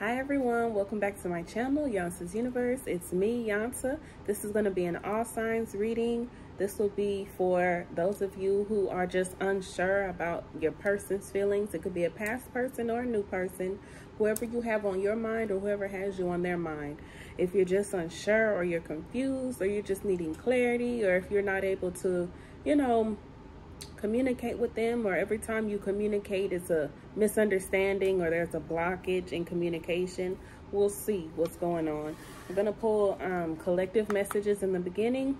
Hi everyone, welcome back to my channel, Yansa's Universe. It's me, Yansa. This is going to be an all signs reading. This will be for those of you who are just unsure about your person's feelings. It could be a past person or a new person, whoever you have on your mind or whoever has you on their mind. If you're just unsure or you're confused or you're just needing clarity or if you're not able to, you know, communicate with them or every time you communicate it's a misunderstanding or there's a blockage in communication. We'll see what's going on. I'm going to pull um, collective messages in the beginning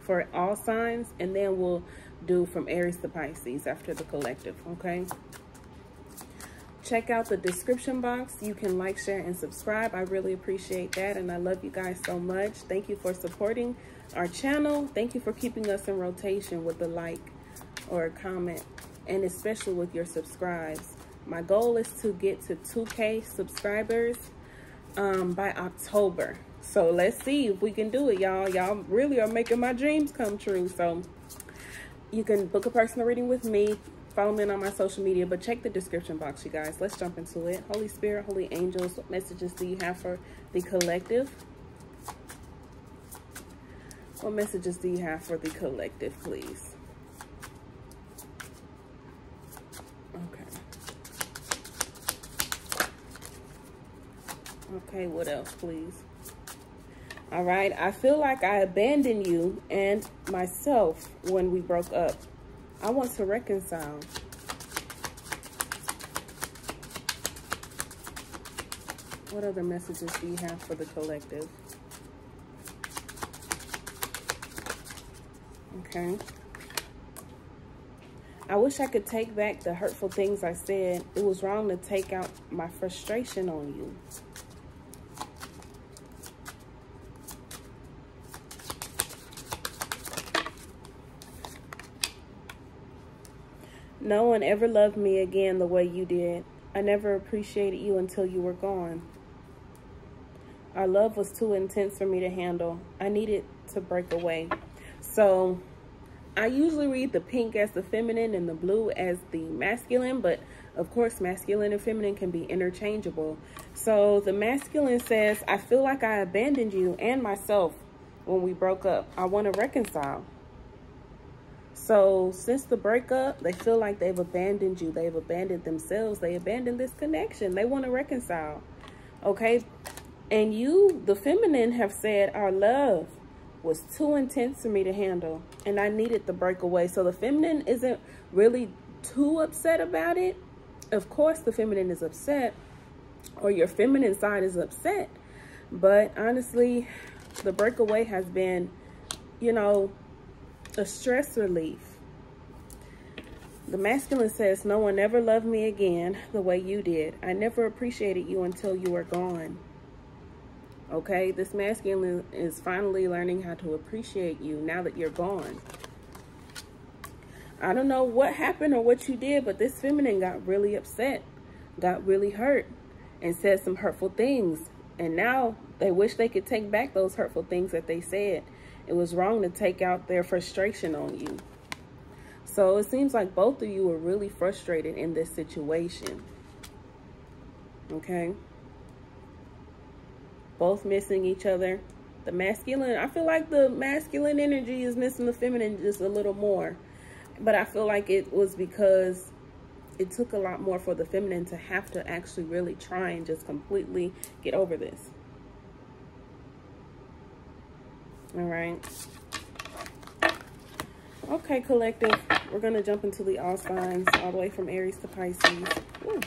for all signs and then we'll do from aries to pisces after the collective okay? Check out the description box. You can like share and subscribe. I really appreciate that and i love you guys so much. Thank you for supporting our channel. Thank you for keeping us in rotation with the like or a comment and especially with your subscribes. My goal is to get to 2K subscribers um, by October. So let's see if we can do it, y'all. Y'all really are making my dreams come true. So you can book a personal reading with me. Follow me on my social media, but check the description box, you guys. Let's jump into it. Holy Spirit, Holy Angels, what messages do you have for the collective? What messages do you have for the collective, please? Okay, what else, please? All right, I feel like I abandoned you and myself when we broke up. I want to reconcile. What other messages do you have for the collective? Okay. I wish I could take back the hurtful things I said. It was wrong to take out my frustration on you. No one ever loved me again the way you did. I never appreciated you until you were gone. Our love was too intense for me to handle. I needed to break away. So I usually read the pink as the feminine and the blue as the masculine, but of course, masculine and feminine can be interchangeable. So the masculine says, I feel like I abandoned you and myself when we broke up. I want to reconcile. So since the breakup, they feel like they've abandoned you. They've abandoned themselves. They abandoned this connection. They want to reconcile. Okay. And you, the feminine, have said our love was too intense for me to handle. And I needed the breakaway. So the feminine isn't really too upset about it. Of course, the feminine is upset or your feminine side is upset. But honestly, the breakaway has been, you know, a stress relief. The masculine says, no one ever loved me again the way you did. I never appreciated you until you were gone. Okay, this masculine is finally learning how to appreciate you now that you're gone. I don't know what happened or what you did, but this feminine got really upset, got really hurt, and said some hurtful things. And now they wish they could take back those hurtful things that they said. It was wrong to take out their frustration on you. So it seems like both of you are really frustrated in this situation. Okay. Both missing each other. The masculine, I feel like the masculine energy is missing the feminine just a little more. But I feel like it was because it took a lot more for the feminine to have to actually really try and just completely get over this. All right. Okay, collective. We're going to jump into the all signs all the way from Aries to Pisces. Ooh.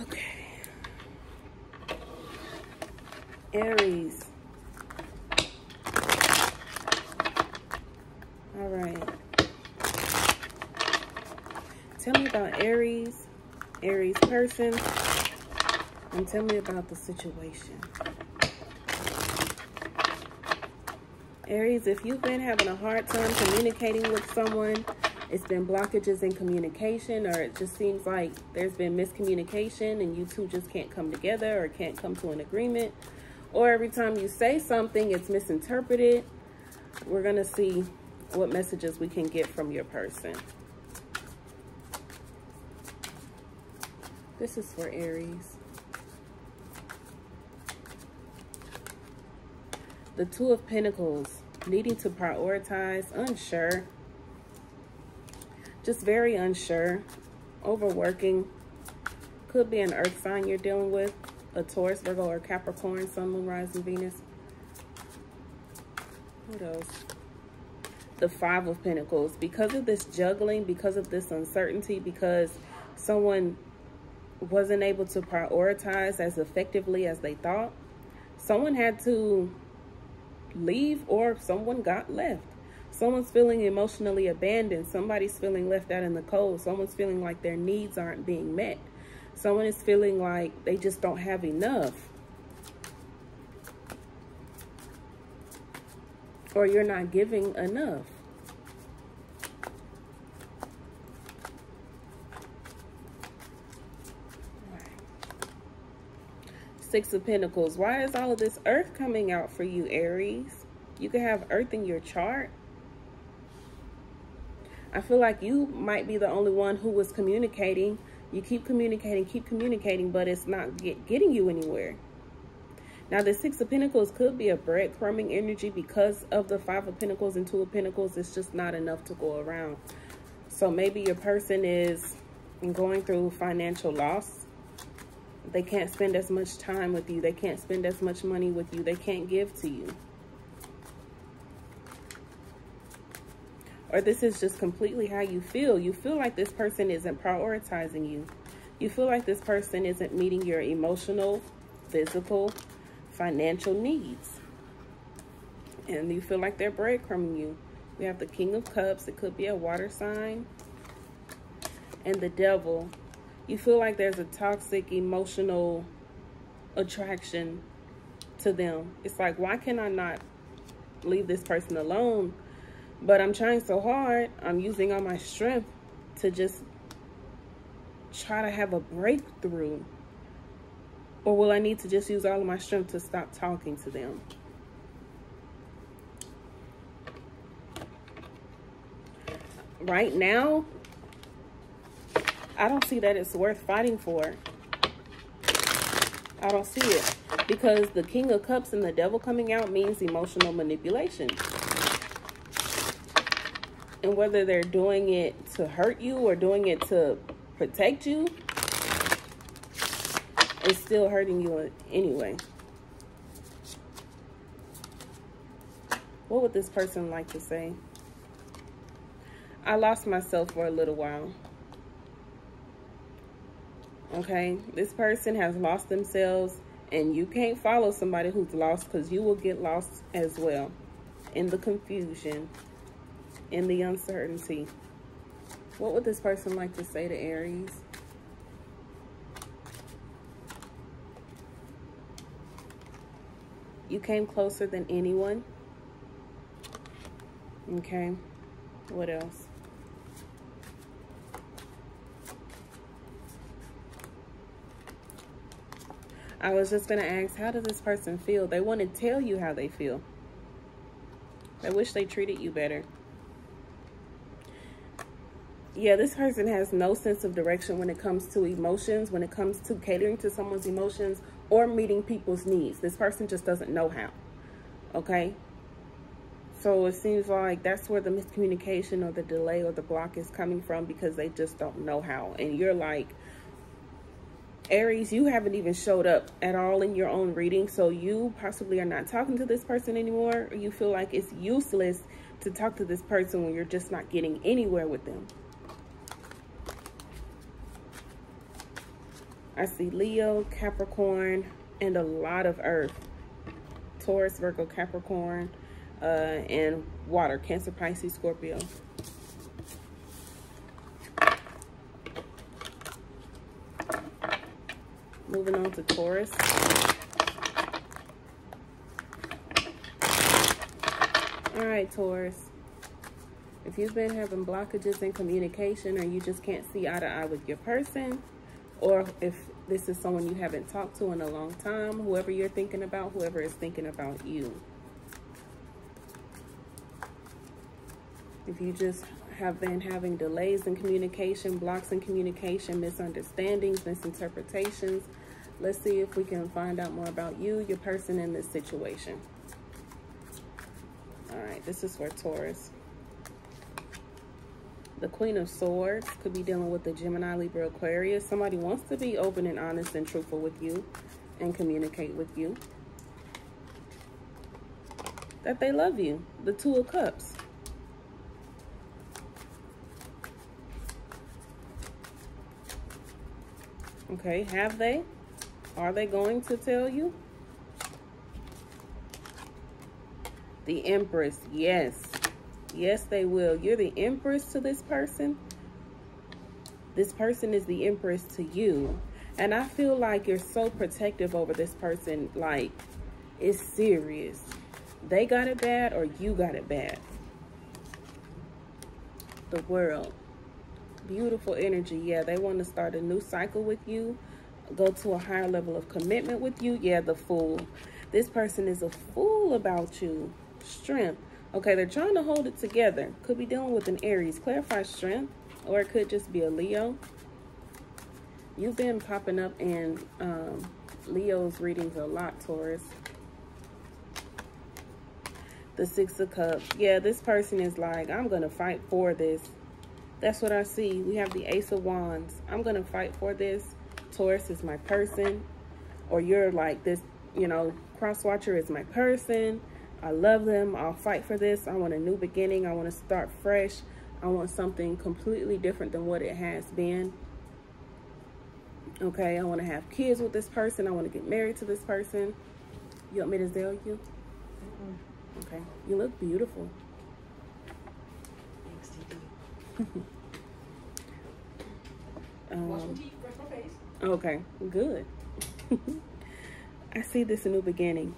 Okay. Aries. Tell me about Aries, Aries person, and tell me about the situation. Aries, if you've been having a hard time communicating with someone, it's been blockages in communication, or it just seems like there's been miscommunication and you two just can't come together or can't come to an agreement, or every time you say something, it's misinterpreted. We're going to see what messages we can get from your person. This is for Aries. The Two of Pentacles, needing to prioritize, unsure. Just very unsure, overworking. Could be an earth sign you're dealing with, a Taurus, Virgo, or Capricorn, Sun, Moon, Rising, Venus. What else? The Five of Pentacles. Because of this juggling, because of this uncertainty, because someone wasn't able to prioritize as effectively as they thought, someone had to leave or someone got left. Someone's feeling emotionally abandoned. Somebody's feeling left out in the cold. Someone's feeling like their needs aren't being met. Someone is feeling like they just don't have enough. Or you're not giving enough. Six of Pentacles. Why is all of this Earth coming out for you, Aries? You could have Earth in your chart. I feel like you might be the only one who was communicating. You keep communicating, keep communicating, but it's not get, getting you anywhere. Now, the Six of Pentacles could be a breadcrumbing energy because of the Five of Pentacles and Two of Pentacles. It's just not enough to go around. So maybe your person is going through financial loss they can't spend as much time with you. They can't spend as much money with you. They can't give to you. Or this is just completely how you feel. You feel like this person isn't prioritizing you. You feel like this person isn't meeting your emotional, physical, financial needs. And you feel like they're breadcrumbing you. We have the King of Cups. It could be a water sign. And the Devil you feel like there's a toxic emotional attraction to them. It's like, why can I not leave this person alone? But I'm trying so hard. I'm using all my strength to just try to have a breakthrough. Or will I need to just use all of my strength to stop talking to them? Right now, I don't see that it's worth fighting for. I don't see it. Because the King of Cups and the Devil coming out means emotional manipulation. And whether they're doing it to hurt you or doing it to protect you, it's still hurting you anyway. What would this person like to say? I lost myself for a little while okay? This person has lost themselves and you can't follow somebody who's lost because you will get lost as well in the confusion in the uncertainty. What would this person like to say to aries? You came closer than anyone. Okay what else I was just going to ask, how does this person feel? They want to tell you how they feel. They wish they treated you better. Yeah, this person has no sense of direction when it comes to emotions, when it comes to catering to someone's emotions or meeting people's needs. This person just doesn't know how. Okay? So it seems like that's where the miscommunication or the delay or the block is coming from because they just don't know how. And you're like, Aries, you haven't even showed up at all in your own reading. So you possibly are not talking to this person anymore. Or you feel like it's useless to talk to this person when you're just not getting anywhere with them. I see Leo, Capricorn, and a lot of Earth. Taurus, Virgo, Capricorn, uh, and water, Cancer, Pisces, Scorpio. Moving on to Taurus. All right, Taurus. If you've been having blockages in communication or you just can't see eye to eye with your person, or if this is someone you haven't talked to in a long time, whoever you're thinking about, whoever is thinking about you. If you just have been having delays in communication, blocks in communication, misunderstandings, misinterpretations, let's see if we can find out more about you, your person in this situation. All right, this is for Taurus. The Queen of Swords could be dealing with the Gemini, Libra, Aquarius. Somebody wants to be open and honest and truthful with you and communicate with you. That they love you. The Two of Cups. Okay, have they? Are they going to tell you? The Empress, yes. Yes, they will. You're the empress to this person. This person is the empress to you. And I feel like you're so protective over this person. Like, it's serious. They got it bad or you got it bad. The world. Beautiful energy. Yeah, they want to start a new cycle with you. Go to a higher level of commitment with you. Yeah, the fool. This person is a fool about you. Strength Okay, they're trying to hold it together. Could be dealing with an Aries. Clarify strength. Or it could just be a Leo. You've been popping up in um, Leo's readings a lot, Taurus. The Six of Cups. Yeah, this person is like, I'm going to fight for this. That's what I see. We have the Ace of Wands. I'm going to fight for this. Taurus is my person. Or you're like this, you know, Cross Watcher is my person I love them. I'll fight for this. I want a new beginning. I want to start fresh. I want something completely different than what it has been. Okay, I want to have kids with this person. I want to get married to this person. You want me to tell you? Mm -mm. Okay, you look beautiful. um, okay, good. I see this new beginning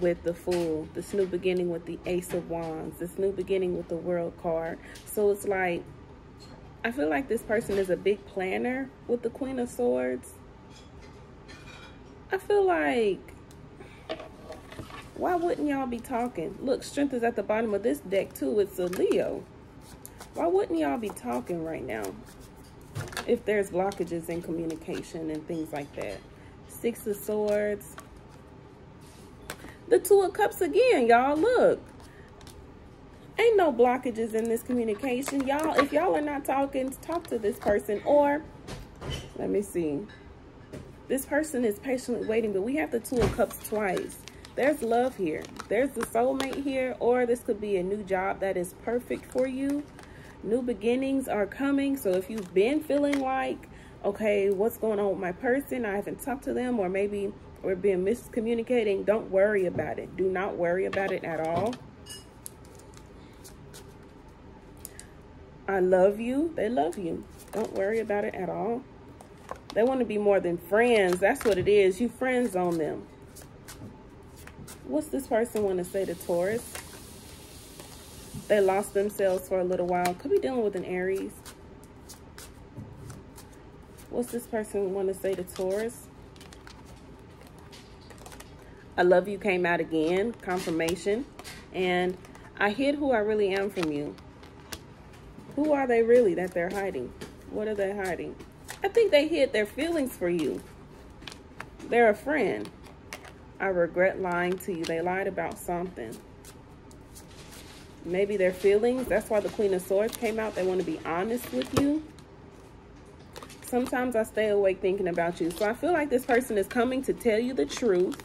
with the Fool, this new beginning with the Ace of Wands, this new beginning with the World card. So it's like, I feel like this person is a big planner with the Queen of Swords. I feel like, why wouldn't y'all be talking? Look, strength is at the bottom of this deck too. It's a Leo. Why wouldn't y'all be talking right now? If there's blockages in communication and things like that. Six of Swords the Two of Cups again, y'all. Look. Ain't no blockages in this communication. Y'all, if y'all are not talking, talk to this person. Or, let me see. This person is patiently waiting, but we have the Two of Cups twice. There's love here. There's the soulmate here. Or this could be a new job that is perfect for you. New beginnings are coming. So if you've been feeling like, okay, what's going on with my person? I haven't talked to them. Or maybe we're being miscommunicating, don't worry about it. Do not worry about it at all. I love you. They love you. Don't worry about it at all. They want to be more than friends. That's what it is. You friends on them. What's this person want to say to Taurus? They lost themselves for a little while. Could be dealing with an Aries. What's this person want to say to Taurus? I love you came out again, confirmation. And I hid who I really am from you. Who are they really that they're hiding? What are they hiding? I think they hid their feelings for you. They're a friend. I regret lying to you. They lied about something. Maybe their feelings. That's why the Queen of Swords came out. They want to be honest with you. Sometimes I stay awake thinking about you. So I feel like this person is coming to tell you the truth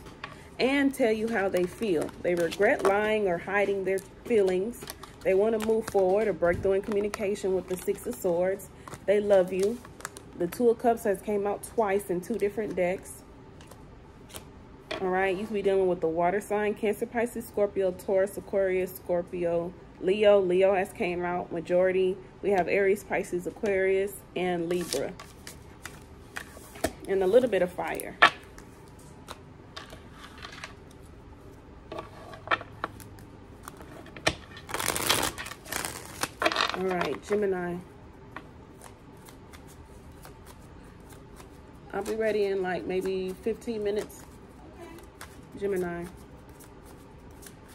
and tell you how they feel. They regret lying or hiding their feelings. They want to move forward or break through in communication with the Six of Swords. They love you. The Two of Cups has came out twice in two different decks. All right, you could be dealing with the water sign, Cancer, Pisces, Scorpio, Taurus, Aquarius, Scorpio, Leo. Leo has came out majority. We have Aries, Pisces, Aquarius, and Libra. And a little bit of fire. All right, Gemini. I'll be ready in like maybe 15 minutes. Gemini.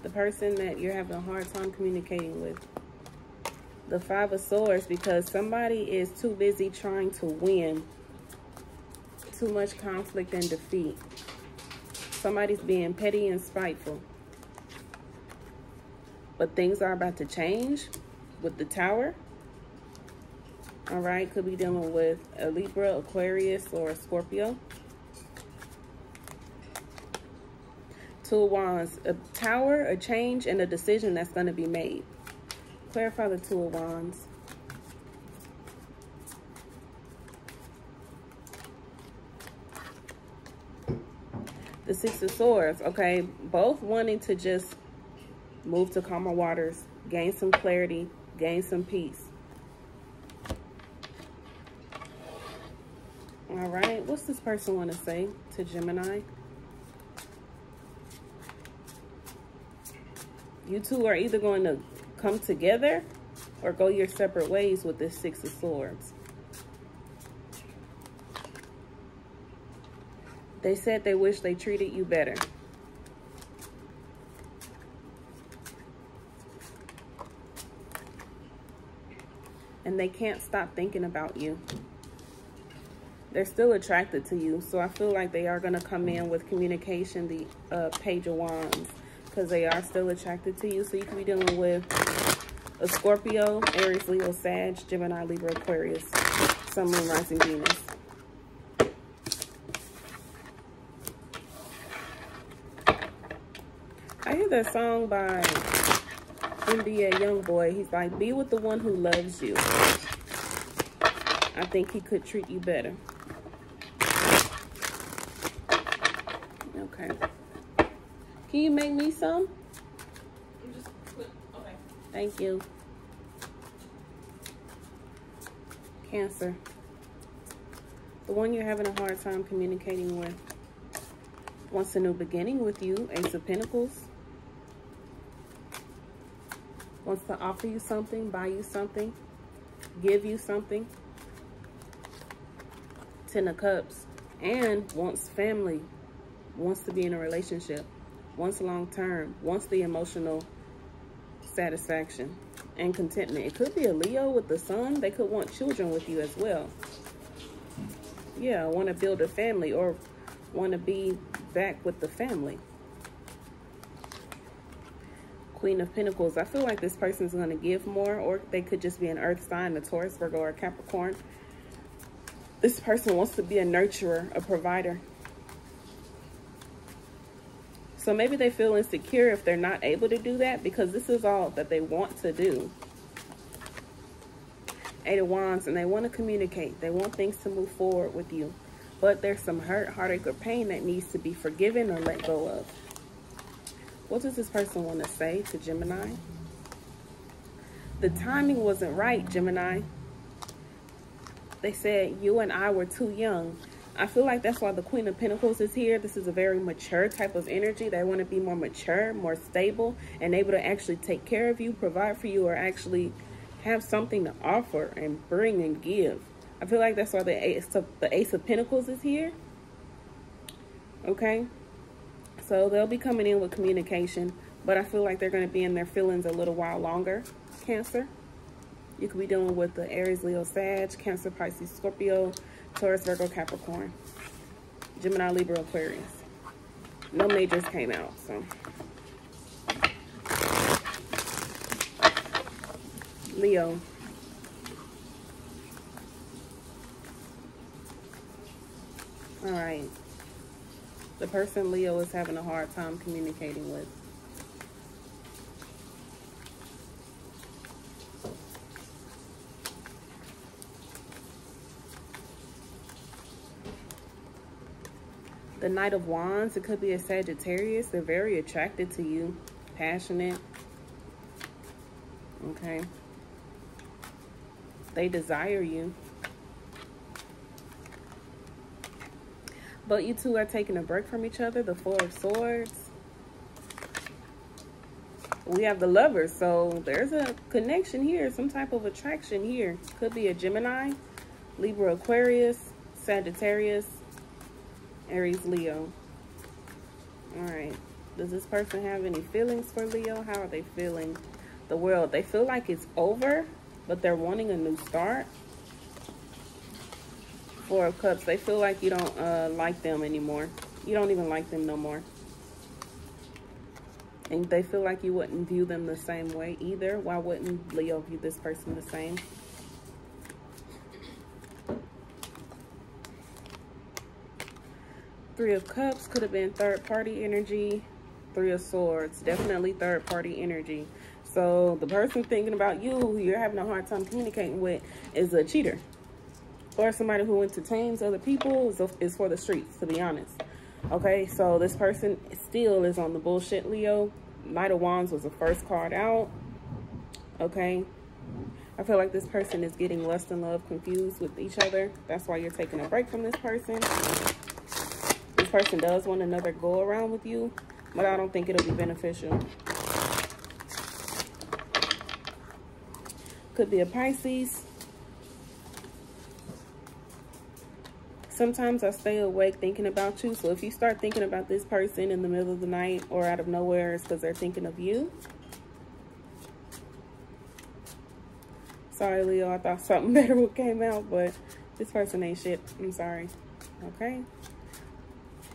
The person that you're having a hard time communicating with. the Five of Swords because somebody is too busy trying to win. Too much conflict and defeat. Somebody's being petty and spiteful. But things are about to change with the Tower. All right, could be dealing with a Libra, Aquarius, or a Scorpio. Two of Wands, a tower, a change, and a decision that's going to be made. Clarify the Two of Wands. The Six of Swords, okay? Both wanting to just move to calmer waters, gain some clarity, gain some peace. All right, what's this person want to say to Gemini? You two are either going to come together or go your separate ways with this Six of Swords. They said they wish they treated you better. And they can't stop thinking about you. They're still attracted to you. So I feel like they are going to come in with communication, the uh, Page of Wands because they are still attracted to you. So you could be dealing with a Scorpio, Aries, Leo, Sag, Gemini, Libra, Aquarius, Sun, Moon, Rising, Venus. I hear that song by NBA Youngboy. He's like, be with the one who loves you. I think he could treat you better. Okay. Can you make me some? Okay. Thank you. Cancer. The one you're having a hard time communicating with wants a new beginning with you. Ace of Pentacles. Wants to offer you something, buy you something, give you something. Ten of Cups. And wants family. Wants to be in a relationship wants long term, once the emotional satisfaction and contentment. It could be a Leo with the sun. They could want children with you as well. Yeah, want to build a family or want to be back with the family. Queen of Pentacles. I feel like this person is going to give more or they could just be an earth sign, a Taurus, Virgo, or a Capricorn. This person wants to be a nurturer, a provider. So maybe they feel insecure if they're not able to do that because this is all that they want to do. Eight of Wands, and they want to communicate. They want things to move forward with you. But there's some hurt, heartache, or pain that needs to be forgiven or let go of. What does this person want to say to Gemini? The timing wasn't right, Gemini. They said you and I were too young. I feel like that's why the Queen of Pentacles is here. This is a very mature type of energy. They want to be more mature, more stable, and able to actually take care of you, provide for you, or actually have something to offer and bring and give. I feel like that's why the Ace of, the Ace of Pentacles is here. Okay? So they'll be coming in with communication, but I feel like they're going to be in their feelings a little while longer, Cancer. You could be dealing with the Aries, Leo, Sag, Cancer, Pisces, Scorpio, Taurus, Virgo, Capricorn, Gemini, Libra, Aquarius. No majors came out, so. Leo. All right. The person Leo is having a hard time communicating with. The Knight of Wands, it could be a Sagittarius. They're very attracted to you, passionate. Okay. They desire you. But you two are taking a break from each other. The Four of Swords. We have the lovers, so there's a connection here, some type of attraction here. Could be a Gemini, Libra, Aquarius, Sagittarius, Aries, Leo. All right. Does this person have any feelings for Leo? How are they feeling the world? They feel like it's over, but they're wanting a new start. Four of Cups, they feel like you don't uh, like them anymore. You don't even like them no more. And they feel like you wouldn't view them the same way either. Why wouldn't Leo view this person the same? Three of Cups could have been third party energy. Three of Swords, definitely third party energy. So the person thinking about you, who you're having a hard time communicating with, is a cheater. Or somebody who entertains other people is, is for the streets, to be honest. Okay, so this person still is on the bullshit, Leo. Knight of Wands was the first card out. Okay. I feel like this person is getting lust and love confused with each other. That's why you're taking a break from this person. Person does want another go around with you, but I don't think it'll be beneficial. Could be a Pisces. Sometimes I stay awake thinking about you. So if you start thinking about this person in the middle of the night or out of nowhere, it's because they're thinking of you. Sorry, Leo. I thought something better would came out, but this person ain't shit. I'm sorry. Okay.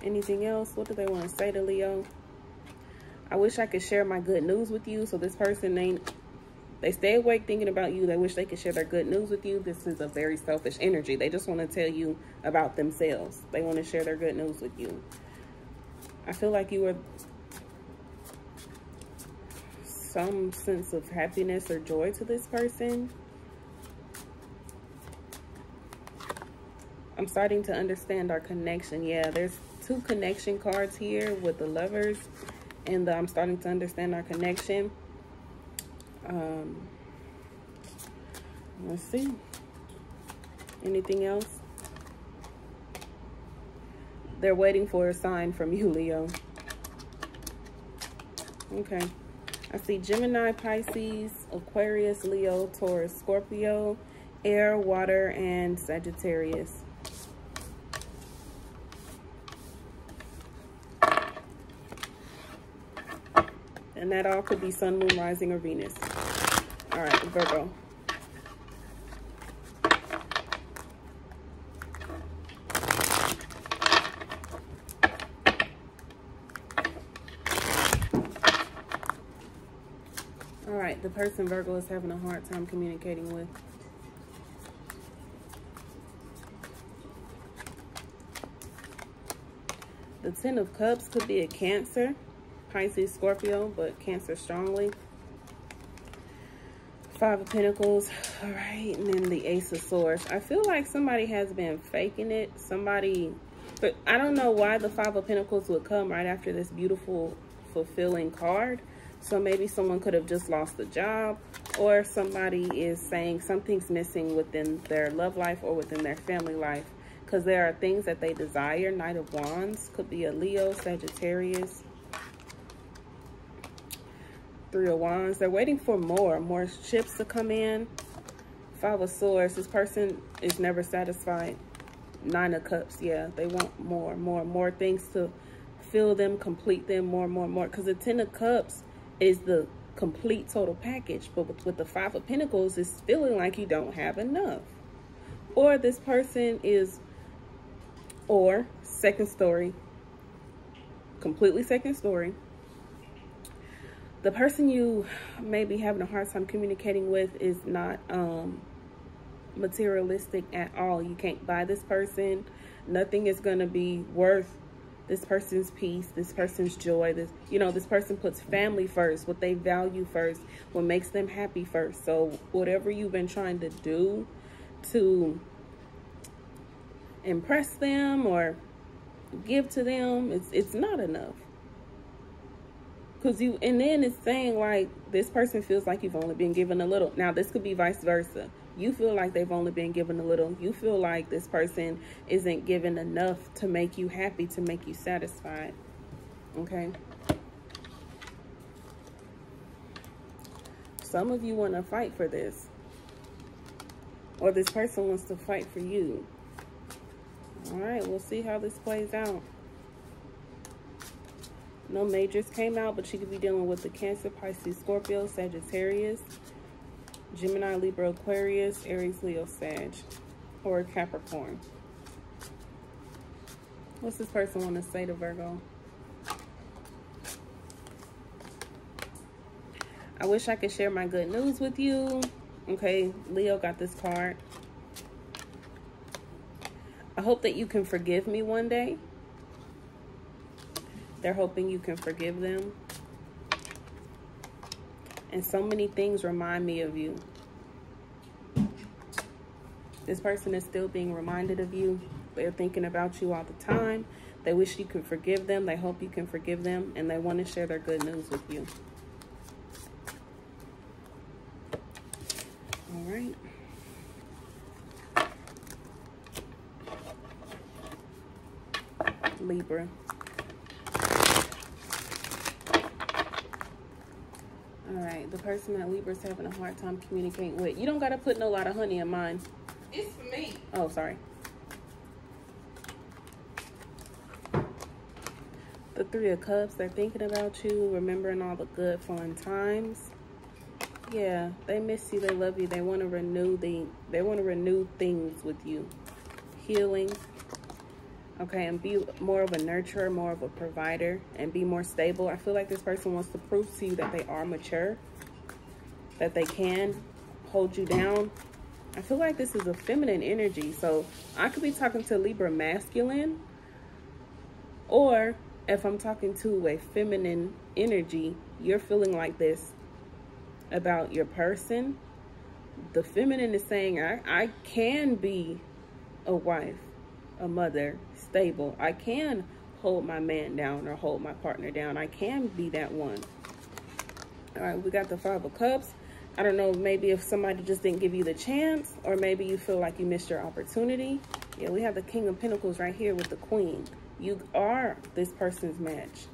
Anything else? What do they want to say to Leo? I wish I could share my good news with you. So this person ain't they stay awake thinking about you. They wish they could share their good news with you. This is a very selfish energy. They just want to tell you about themselves. They want to share their good news with you. I feel like you are some sense of happiness or joy to this person. I'm starting to understand our connection. Yeah, there's two connection cards here with the lovers. And I'm starting to understand our connection. Um, let's see. Anything else? They're waiting for a sign from you, Leo. Okay. I see Gemini, Pisces, Aquarius, Leo, Taurus, Scorpio, air, water, and Sagittarius. And that all could be sun, moon, rising, or Venus. All right, Virgo. All right, the person Virgo is having a hard time communicating with. The Ten of Cups could be a Cancer, Pisces, Scorpio, but Cancer strongly. Five of Pentacles. All right. And then the Ace of Swords. I feel like somebody has been faking it. Somebody, but I don't know why the Five of Pentacles would come right after this beautiful, fulfilling card. So maybe someone could have just lost a job or somebody is saying something's missing within their love life or within their family life because there are things that they desire. Knight of Wands could be a Leo, Sagittarius, Three oh of Wands. They're waiting for more, more ships to come in. Five of Swords. This person is never satisfied. Nine of Cups. Yeah, they want more, more, more things to fill them, complete them, more, more, more. Because the Ten of Cups is the complete total package. But with, with the Five of Pentacles, it's feeling like you don't have enough. Or this person is, or second story, completely second story the person you may be having a hard time communicating with is not um, materialistic at all. You can't buy this person. Nothing is going to be worth this person's peace, this person's joy. This, you know, this person puts family first, what they value first, what makes them happy first. So whatever you've been trying to do to impress them or give to them, it's, it's not enough. Cause you, and then it's saying like this person feels like you've only been given a little. Now this could be vice versa. You feel like they've only been given a little. You feel like this person isn't given enough to make you happy, to make you satisfied. Okay. Some of you want to fight for this. Or this person wants to fight for you. All right, we'll see how this plays out. No majors came out, but she could be dealing with the Cancer, Pisces, Scorpio, Sagittarius. Gemini, Libra, Aquarius, Aries, Leo, Sag, or Capricorn. What's this person want to say to Virgo? I wish I could share my good news with you. Okay, Leo got this card. I hope that you can forgive me one day. They're hoping you can forgive them. And so many things remind me of you. This person is still being reminded of you. They're thinking about you all the time. They wish you could forgive them. They hope you can forgive them. And they want to share their good news with you. All right. Libra. All right, the person that Libra's having a hard time communicating with. You don't got to put no lot of honey in mine. It's for me. Oh, sorry. The Three of Cups, they're thinking about you, remembering all the good, fun times. Yeah, they miss you, they love you, they want to renew the, they want to renew things with you. Healing, okay, and be more of a nurturer, more of a provider, and be more stable. I feel like this person wants to prove to you that they are mature, that they can hold you down. I feel like this is a feminine energy, so I could be talking to Libra masculine, or if I'm talking to a feminine energy, you're feeling like this about your person. The feminine is saying, I, I can be a wife, a mother, stable. I can hold my man down or hold my partner down. I can be that one. All right, we got the Five of Cups. I don't know, maybe if somebody just didn't give you the chance, or maybe you feel like you missed your opportunity. Yeah, we have the King of Pentacles right here with the Queen. You are this person's match.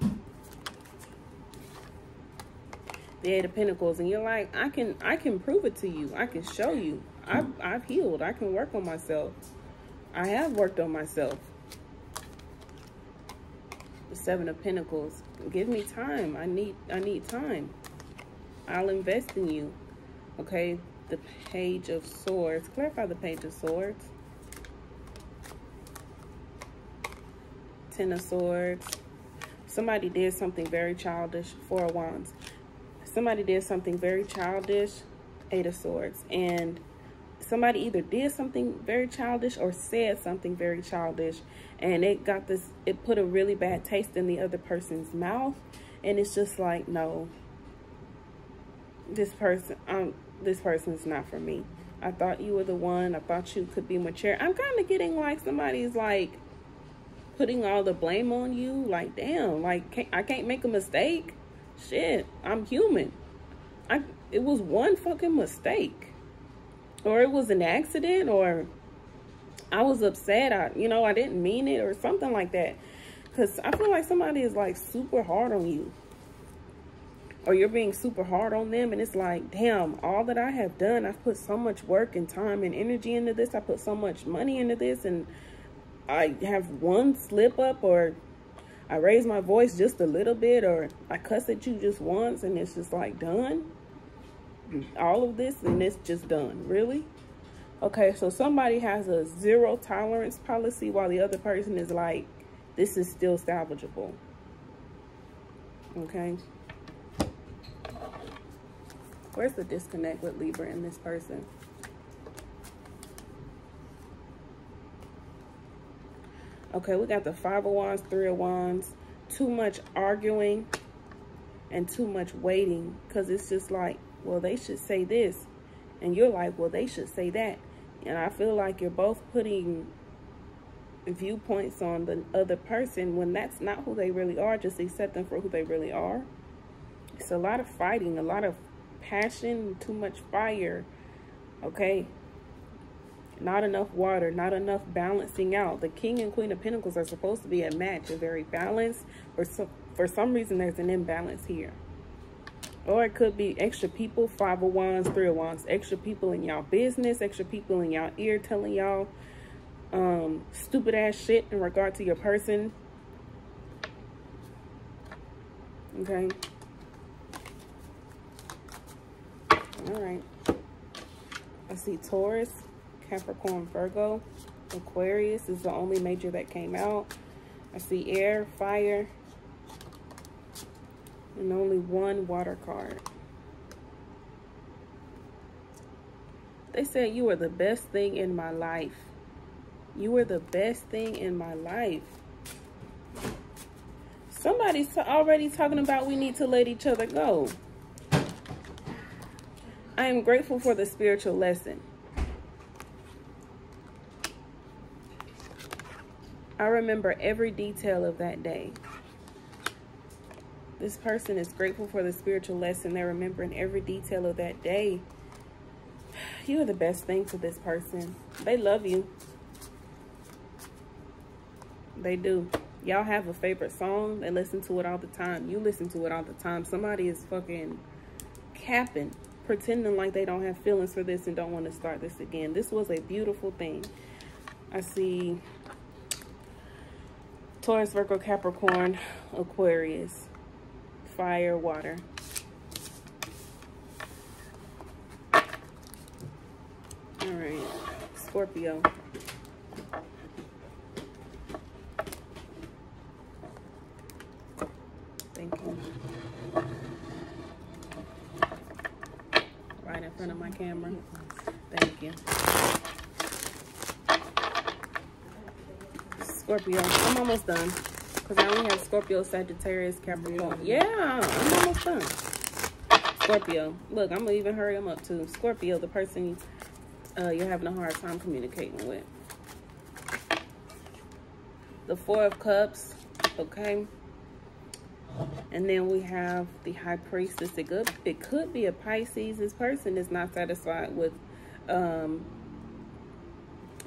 The Eight of Pentacles, and you're like, I can, I can prove it to you. I can show you. I've, I've healed. I can work on myself. I have worked on myself. The Seven of Pentacles. Give me time. I need, I need time. I'll invest in you. Okay, the Page of Swords. Clarify the Page of Swords. Ten of Swords. Somebody did something very childish. Four of Wands. Somebody did something very childish. Eight of Swords. And somebody either did something very childish or said something very childish. And it got this, it put a really bad taste in the other person's mouth. And it's just like, no, this person, um, this person's not for me. I thought you were the one. I thought you could be mature. I'm kind of getting like somebody's like putting all the blame on you. Like, damn, like can't, I can't make a mistake. Shit, I'm human. I it was one fucking mistake, or it was an accident, or I was upset. I you know I didn't mean it, or something like that. Cause I feel like somebody is like super hard on you or you're being super hard on them and it's like damn all that i have done i've put so much work and time and energy into this i put so much money into this and i have one slip up or i raise my voice just a little bit or i cuss at you just once and it's just like done all of this and it's just done really okay so somebody has a zero tolerance policy while the other person is like this is still salvageable okay Where's the disconnect with Libra and this person? Okay, we got the Five of Wands, Three of Wands. Too much arguing and too much waiting because it's just like, well, they should say this. And you're like, well, they should say that. And I feel like you're both putting viewpoints on the other person when that's not who they really are. Just accept them for who they really are. It's a lot of fighting, a lot of passion, too much fire. Okay. Not enough water, not enough balancing out. The King and Queen of Pentacles are supposed to be a match, a very balanced. For some, for some reason, there's an imbalance here. Or it could be extra people, five of wands, three of wands, extra people in y'all business, extra people in y'all ear telling y'all um, stupid ass shit in regard to your person. Okay. All right. I see Taurus, Capricorn, Virgo, Aquarius is the only major that came out. I see air, fire, and only one water card. They said you are the best thing in my life. You are the best thing in my life. Somebody's already talking about we need to let each other go. I am grateful for the spiritual lesson. I remember every detail of that day. This person is grateful for the spiritual lesson. They're remembering every detail of that day. You are the best thing to this person. They love you. They do. Y'all have a favorite song. They listen to it all the time. You listen to it all the time. Somebody is fucking capping, pretending like they don't have feelings for this and don't want to start this again. This was a beautiful thing. I see Taurus, Virgo, Capricorn, Aquarius, fire, water. All right, Scorpio. Thank you. Right in front of my camera. Thank you. Scorpio. I'm almost done. Because I only have Scorpio, Sagittarius, Capricorn. Yeah, I'm almost done. Scorpio. Look, I'm going to even hurry them up too. Scorpio, the person uh, you're having a hard time communicating with. The Four of Cups. Okay. And then we have the High Priestess. It could, it could be a Pisces. This person is not satisfied with um,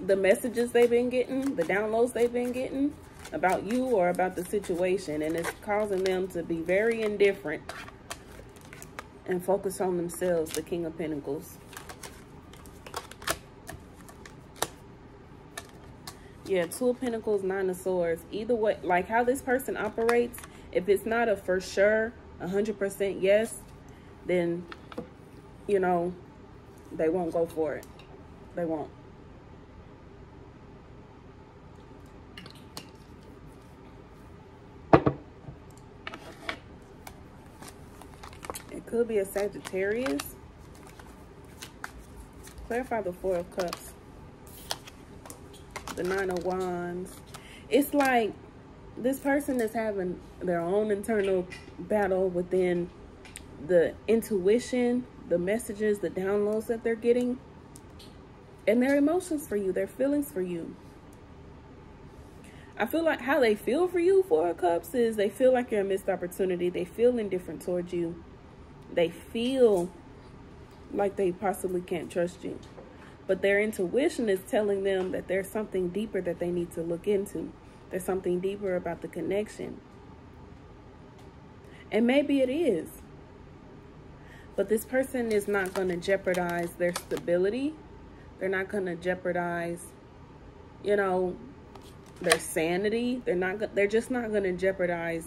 the messages they've been getting, the downloads they've been getting about you or about the situation. And it's causing them to be very indifferent and focus on themselves, the King of Pentacles. Yeah, Two of Pentacles, Nine of Swords. Either way, like how this person operates, if it's not a for sure, 100% yes, then, you know, they won't go for it. They won't. It could be a Sagittarius. Clarify the Four of Cups. The Nine of Wands. It's like this person is having their own internal battle within the intuition, the messages, the downloads that they're getting, and their emotions for you, their feelings for you. I feel like how they feel for you, Four of Cups, is they feel like you're a missed opportunity. They feel indifferent towards you. They feel like they possibly can't trust you. But their intuition is telling them that there's something deeper that they need to look into. There's something deeper about the connection. And maybe it is. But this person is not going to jeopardize their stability. They're not going to jeopardize, you know, their sanity. They're not they're just not going to jeopardize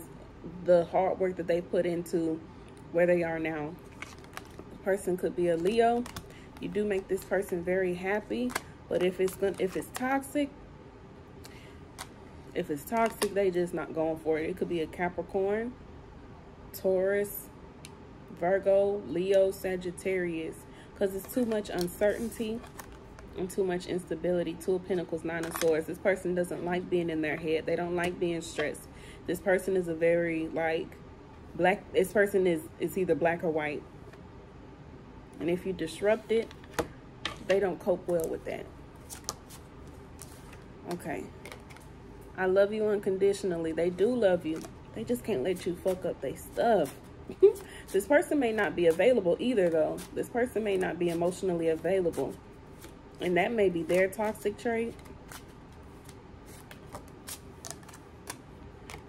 the hard work that they put into where they are now. The person could be a Leo. You do make this person very happy, but if it's if it's toxic, if it's toxic, they just not going for it. It could be a Capricorn, Taurus, Virgo, Leo, Sagittarius. Because it's too much uncertainty and too much instability. Two of Pentacles, Nine of Swords. This person doesn't like being in their head. They don't like being stressed. This person is a very, like, black. This person is, is either black or white. And if you disrupt it, they don't cope well with that. Okay. I love you unconditionally. They do love you. They just can't let you fuck up their stuff. this person may not be available either, though. This person may not be emotionally available. And that may be their toxic trait.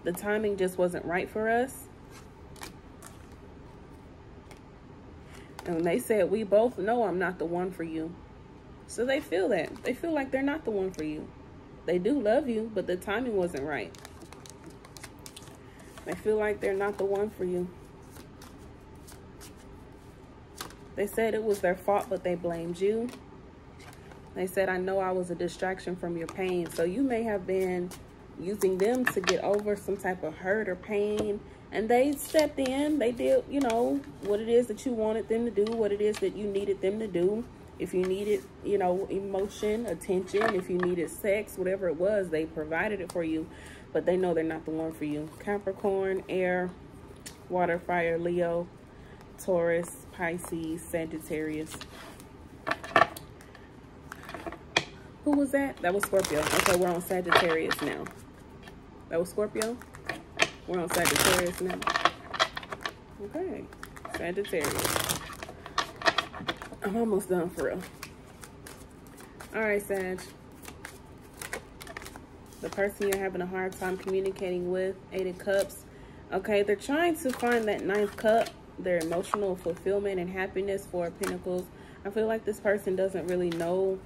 The timing just wasn't right for us. And they said, we both know I'm not the one for you. So they feel that. They feel like they're not the one for you. They do love you, but the timing wasn't right. They feel like they're not the one for you. They said it was their fault, but they blamed you. They said, I know I was a distraction from your pain. So you may have been using them to get over some type of hurt or pain. And they stepped in. They did, you know, what it is that you wanted them to do, what it is that you needed them to do. If you needed, you know, emotion, attention, if you needed sex, whatever it was, they provided it for you. But they know they're not the one for you. Capricorn, air, water, fire, Leo, Taurus, Pisces, Sagittarius. Who was that? That was Scorpio. Okay, we're on Sagittarius now. That was Scorpio? We're on Sagittarius now. Okay, Sagittarius. I'm almost done Four real. All right, Sag. The person you're having a hard time communicating with, Eight of Cups. Okay, they're trying to find that ninth cup, their emotional fulfillment and happiness for Pentacles. I feel like this person doesn't really know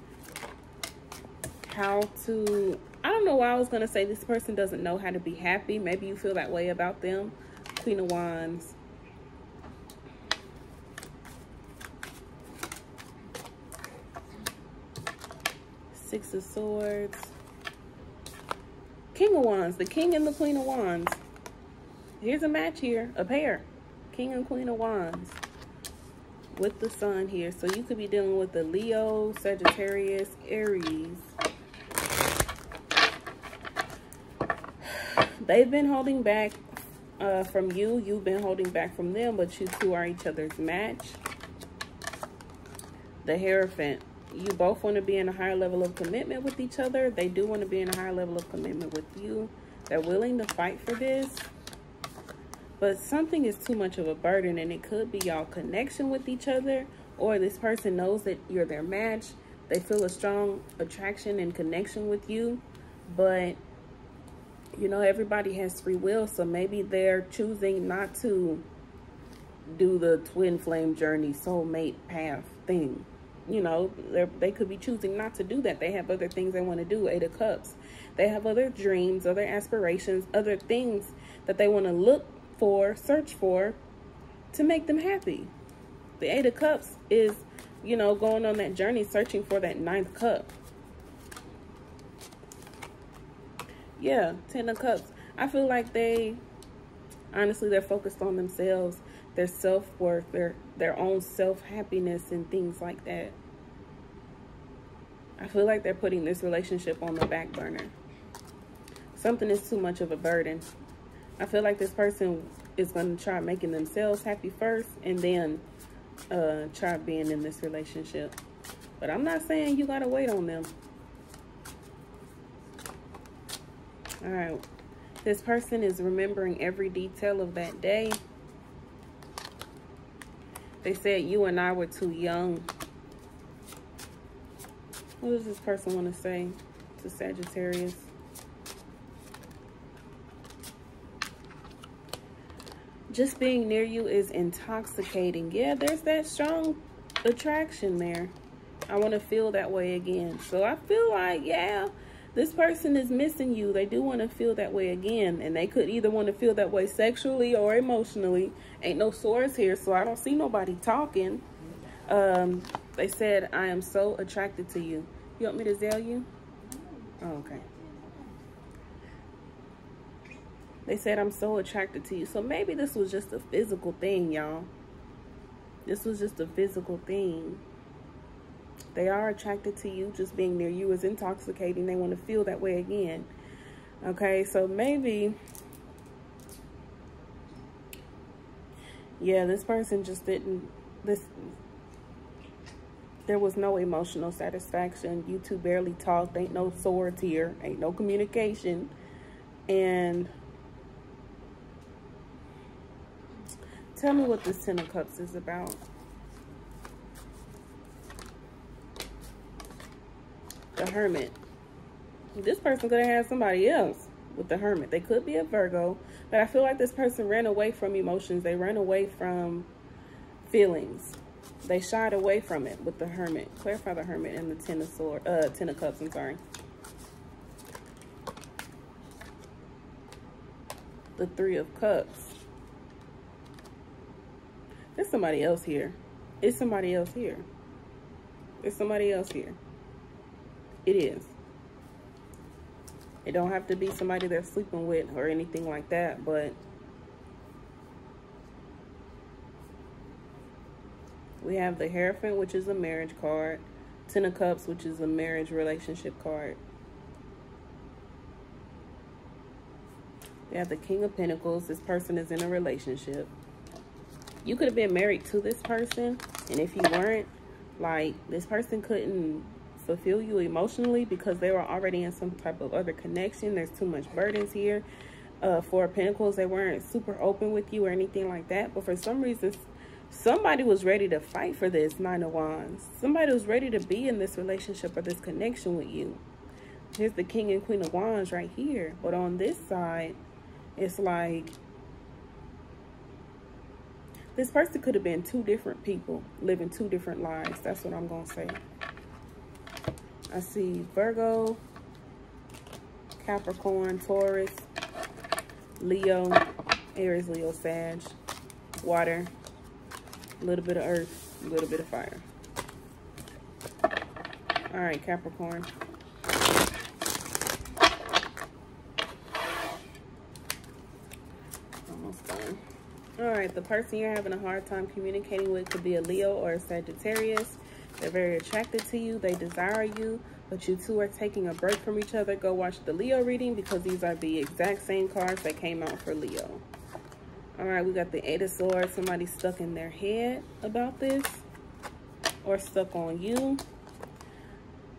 how to I don't know why I was going to say this person doesn't know how to be happy. Maybe you feel that way about them. Queen of Wands. Six of Swords. King of Wands. The King and the Queen of Wands. Here's a match here. A pair. King and Queen of Wands. With the Sun here. So you could be dealing with the Leo, Sagittarius, Aries. They've been holding back uh, from you. You've been holding back from them, but you two are each other's match. The Hierophant. You both want to be in a higher level of commitment with each other. They do want to be in a higher level of commitment with you. They're willing to fight for this. But something is too much of a burden, and it could be y'all connection with each other, or this person knows that you're their match. They feel a strong attraction and connection with you, but you know, everybody has free will, so maybe they're choosing not to do the twin flame journey, soulmate path thing. You know, they could be choosing not to do that. They have other things they want to do. Eight of Cups. They have other dreams, other aspirations, other things that they want to look for, search for to make them happy. The Eight of Cups is, you know, going on that journey, searching for that ninth cup. Yeah, Ten of Cups. I feel like they, honestly, they're focused on themselves, their self-worth, their, their own self-happiness and things like that. I feel like they're putting this relationship on the back burner. Something is too much of a burden. I feel like this person is going to try making themselves happy first and then uh, try being in this relationship. But I'm not saying you got to wait on them. All right. This person is remembering every detail of that day. They said you and I were too young. What does this person want to say to Sagittarius? Just being near you is intoxicating. Yeah, there's that strong attraction there. I want to feel that way again. So I feel like, yeah, this person is missing you. They do want to feel that way again. And they could either want to feel that way sexually or emotionally. Ain't no swords here, so I don't see nobody talking. Um, they said, I am so attracted to you. You want me to tell you? Oh, okay. They said, I'm so attracted to you. So maybe this was just a physical thing, y'all. This was just a physical thing. They are attracted to you. Just being near you is intoxicating. They want to feel that way again. Okay, so maybe, yeah, this person just didn't, this, there was no emotional satisfaction. You two barely talked. Ain't no swords here. Ain't no communication. And tell me what this Ten of Cups is about. The hermit. This person could have had somebody else with the hermit. They could be a Virgo, but I feel like this person ran away from emotions. They ran away from feelings. They shied away from it with the hermit. Clarify the hermit and the ten of sword, uh, ten of cups. I'm sorry. The three of cups. There's somebody else here. It's somebody else here. There's somebody else here. It is. It don't have to be somebody they're sleeping with or anything like that, but we have the Hierophant, which is a marriage card. Ten of Cups, which is a marriage relationship card. We have the King of Pentacles. This person is in a relationship. You could have been married to this person. And if you weren't, like, this person couldn't fulfill you emotionally because they were already in some type of other connection. There's too much burdens here. Uh, Four Pentacles, they weren't super open with you or anything like that. But for some reason, somebody was ready to fight for this Nine of Wands. Somebody was ready to be in this relationship or this connection with you. Here's the King and Queen of Wands right here. But on this side, it's like this person could have been two different people living two different lives. That's what I'm going to say. I see Virgo, Capricorn, Taurus, Leo, Aries, Leo, Sag, water, a little bit of earth, a little bit of fire. All right, Capricorn. Almost done. All right, the person you're having a hard time communicating with could be a Leo or a Sagittarius. They're very attracted to you. They desire you, but you two are taking a break from each other. Go watch the Leo reading because these are the exact same cards that came out for Leo. All right, we got the Eight of Swords. Somebody stuck in their head about this or stuck on you.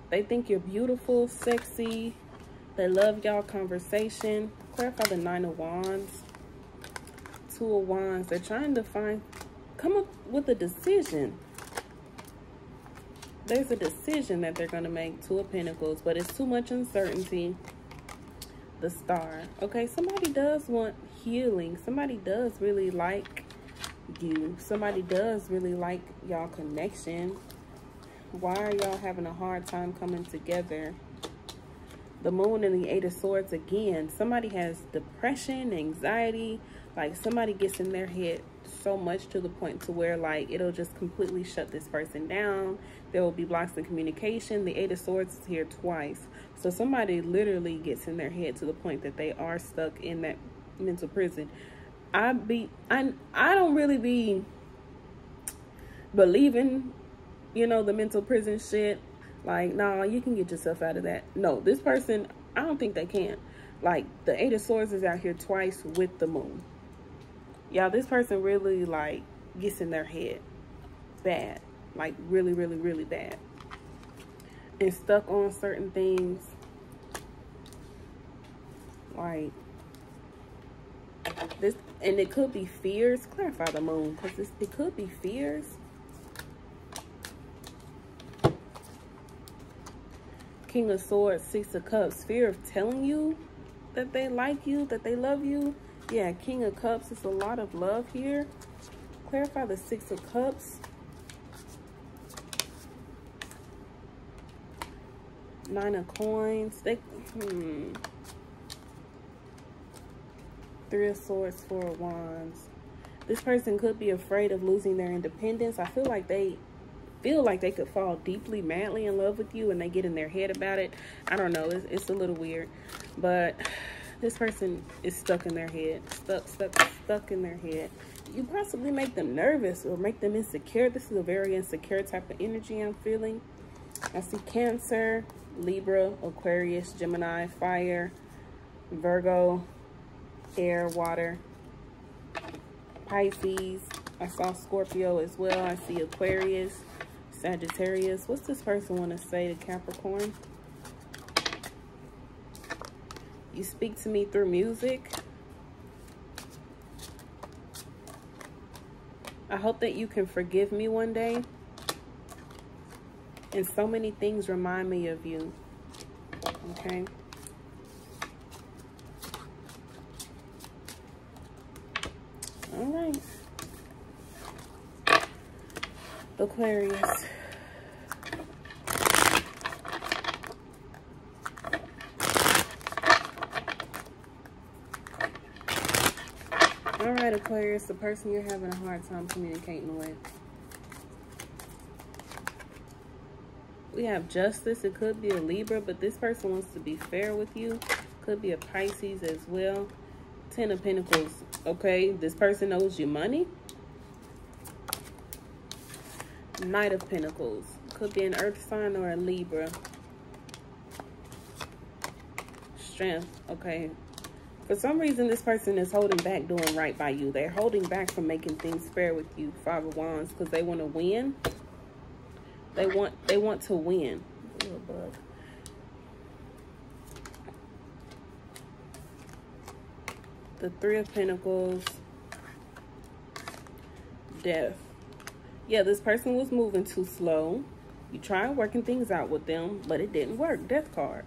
They think you're beautiful, sexy. They love y'all conversation. Clarify the Nine of Wands. Two of Wands. They're trying to find, come up with a decision. There's a decision that they're going to make. Two of Pentacles, but it's too much uncertainty. The Star. Okay, somebody does want healing. Somebody does really like you. Somebody does really like y'all connection. Why are y'all having a hard time coming together? The moon and the eight of swords again. Somebody has depression, anxiety, like somebody gets in their head so much to the point to where like it'll just completely shut this person down there will be blocks in communication. The eight of swords is here twice. So somebody literally gets in their head to the point that they are stuck in that mental prison. I be i i don't really be believing you know the mental prison shit. Like nah, you can get yourself out of that. No this person i don't think they can. Like the eight of swords is out here twice with the moon. Y'all this person really like gets in their head bad like really really really bad and stuck on certain things like this and it could be fears clarify the moon because it could be fears king of swords six of cups fear of telling you that they like you that they love you yeah, King of Cups. It's a lot of love here. Clarify the Six of Cups. Nine of Coins. They, hmm. Three of Swords, Four of Wands. This person could be afraid of losing their independence. I feel like they feel like they could fall deeply, madly in love with you and they get in their head about it. I don't know. It's, it's a little weird. But this person is stuck in their head stuck stuck stuck in their head you possibly make them nervous or make them insecure this is a very insecure type of energy i'm feeling i see cancer libra aquarius gemini fire virgo air water pisces i saw scorpio as well i see aquarius sagittarius what's this person want to say to capricorn You speak to me through music. I hope that you can forgive me one day. And so many things remind me of you. Okay? All right. Aquarius. right, Aquarius, the person you're having a hard time communicating with. We have justice. It could be a Libra, but this person wants to be fair with you. Could be a Pisces as well. Ten of Pentacles. Okay, this person owes you money. Knight of Pentacles. Could be an Earth sign or a Libra. Strength. Okay. For some reason, this person is holding back doing right by you. They're holding back from making things fair with you, Five of Wands, because they want to win. They want they want to win. The Three of Pentacles. Death. Yeah, this person was moving too slow. You tried working things out with them, but it didn't work. Death card.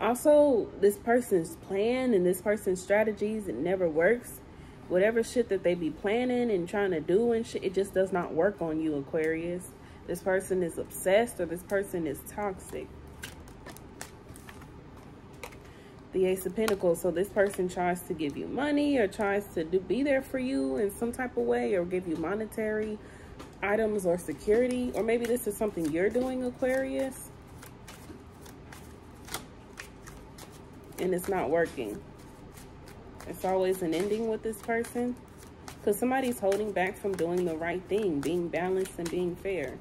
Also, this person's plan and this person's strategies, it never works. Whatever shit that they be planning and trying to do and shit, it just does not work on you, Aquarius. This person is obsessed or this person is toxic. The Ace of Pentacles. So this person tries to give you money or tries to do, be there for you in some type of way or give you monetary items or security. Or maybe this is something you're doing, Aquarius. And it's not working. It's always an ending with this person. Because somebody's holding back from doing the right thing, being balanced and being fair.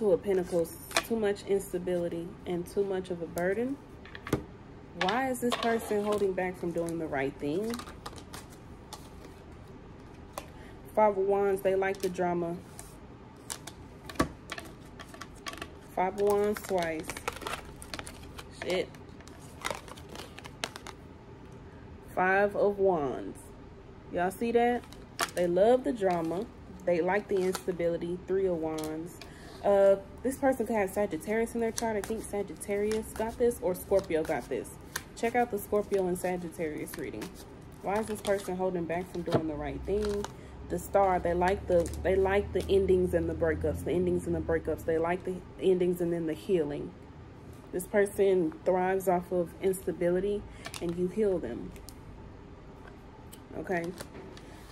Two of Pentacles, too much instability and too much of a burden. Why is this person holding back from doing the right thing? Five of Wands, they like the drama. Five of Wands twice. Shit. Five of Wands. Y'all see that? They love the drama. They like the instability. Three of Wands. Uh, this person could have Sagittarius in their chart. I think Sagittarius got this or Scorpio got this. Check out the Scorpio and Sagittarius reading. Why is this person holding back from doing the right thing? The star, they like the they like the endings and the breakups, the endings and the breakups. They like the endings and then the healing. This person thrives off of instability and you heal them. Okay.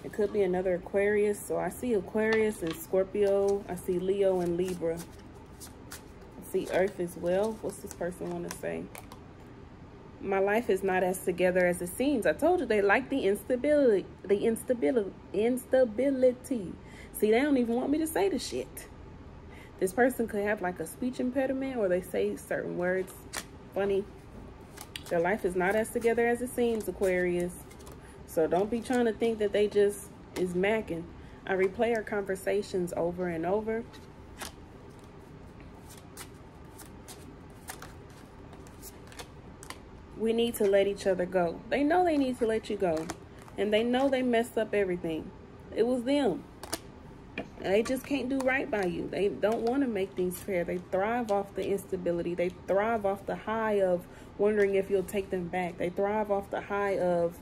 It could be another Aquarius. So I see Aquarius and Scorpio. I see Leo and Libra. I see Earth as well. What's this person want to say? My life is not as together as it seems. I told you they like the instability. The instability. Instability. See, they don't even want me to say the shit. This person could have like a speech impediment or they say certain words funny. Their life is not as together as it seems, Aquarius. So don't be trying to think that they just is macking. I replay our conversations over and over. We need to let each other go. They know they need to let you go. And they know they messed up everything. It was them. They just can't do right by you. They don't want to make things fair. They thrive off the instability. They thrive off the high of wondering if you'll take them back. They thrive off the high of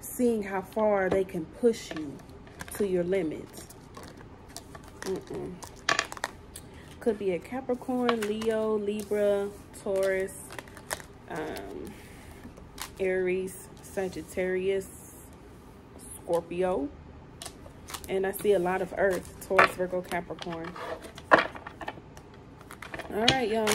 seeing how far they can push you to your limits. Mm -mm. Could be a Capricorn, Leo, Libra, Taurus, um, Aries, Sagittarius, Scorpio. And I see a lot of Earth, Taurus, Virgo, Capricorn. All right, y'all.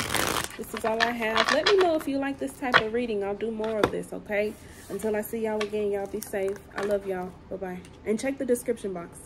This is all I have. Let me know if you like this type of reading. I'll do more of this, okay? Until I see y'all again, y'all be safe. I love y'all. Bye-bye. And check the description box.